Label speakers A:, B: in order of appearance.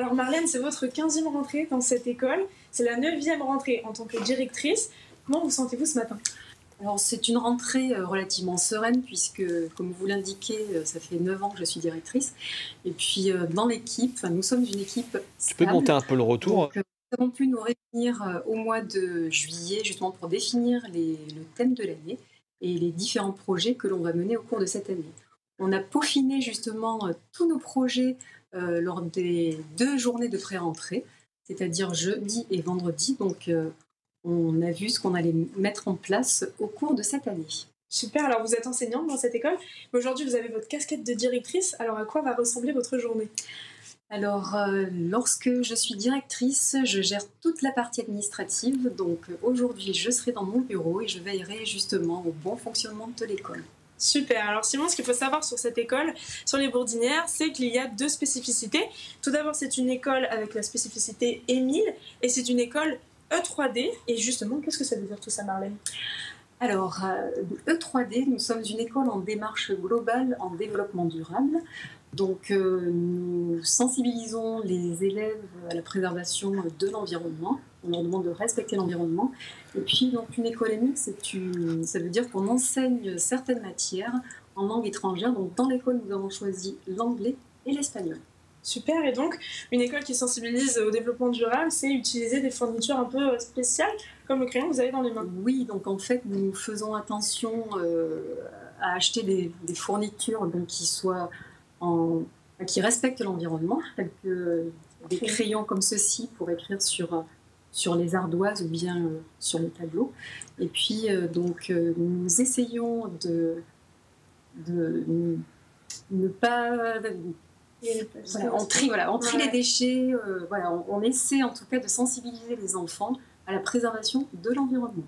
A: Alors Marlène, c'est votre 15e rentrée dans cette école. C'est la 9e rentrée en tant que directrice. Comment vous sentez-vous ce matin?
B: Alors c'est une rentrée euh, relativement sereine puisque, comme vous l'indiquez, euh, ça fait 9 ans que je suis directrice. Et puis euh, dans l'équipe, nous sommes une équipe.
C: Tu peux monter un peu le retour?
B: Nous avons pu nous réunir au mois de juillet justement pour définir les, le thème de l'année et les différents projets que l'on va mener au cours de cette année. On a peaufiné justement tous nos projets lors des deux journées de pré-rentrée, c'est-à-dire jeudi et vendredi. Donc on a vu ce qu'on allait mettre en place au cours de cette année.
A: Super, alors vous êtes enseignante dans cette école, mais aujourd'hui vous avez votre casquette de directrice, alors à quoi va ressembler votre journée?
B: Alors, euh, lorsque je suis directrice, je gère toute la partie administrative. Donc, aujourd'hui, je serai dans mon bureau et je veillerai justement au bon fonctionnement de l'école.
A: Super. Alors Simon, ce qu'il faut savoir sur cette école, sur les Bourdinières, c'est qu'il y a deux spécificités. Tout d'abord, c'est une école avec la spécificité Émile et c'est une école E3D. Et justement, qu'est-ce que ça veut dire tout ça, Marlène?
B: Alors, E3D, nous sommes une école en démarche globale en développement durable. Donc, euh, nous sensibilisons les élèves à la préservation de l'environnement. On leur demande de respecter l'environnement. Et puis, donc, une école émique, ça veut dire qu'on enseigne certaines matières en langue étrangère. Donc, dans l'école, nous avons choisi l'anglais et l'espagnol.
A: Super, et donc une école qui sensibilise au développement durable, c'est utiliser des fournitures un peu spéciales, comme le crayon que vous avez dans les mains.
B: Oui, donc en fait, nous faisons attention euh, à acheter des, fournitures donc, qui soient en, qui respectent l'environnement, tels que des crayons comme ceci pour écrire sur, sur les ardoises ou bien euh, sur les tableaux. Et puis, euh, donc, nous essayons de, de ne pas on trie, voilà, on trie les déchets. Euh, voilà, on, essaie en tout cas de sensibiliser les enfants à la préservation de l'environnement.